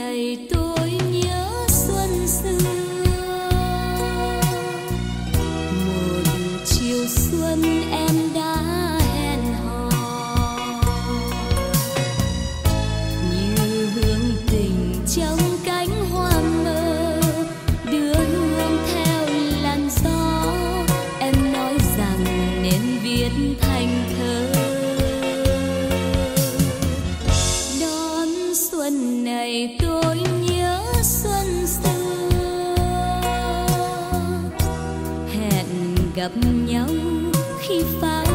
ないと xuân này tôi nhớ xuân xưa. Hẹn gặp nhau khi pháo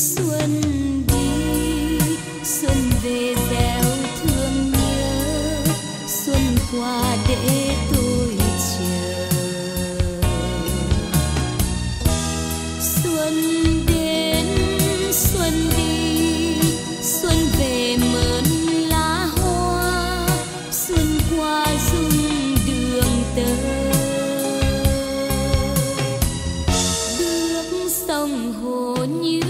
xuân đi, xuân về gieo thương nhớ, xuân qua để tôi chờ xuân đến, xuân đi, xuân về mơn lá hoa, xuân qua dung đường tới như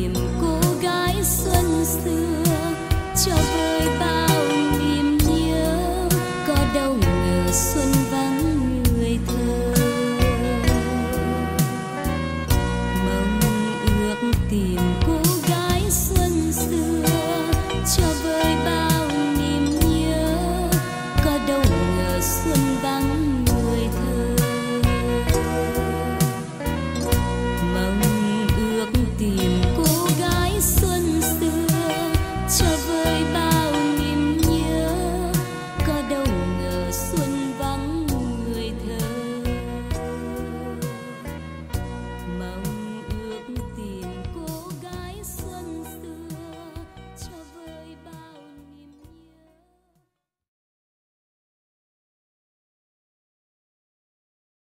xuân